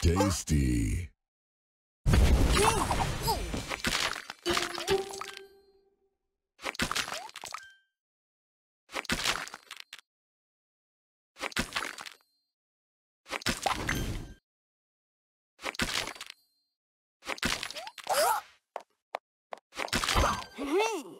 Tasty. Divine.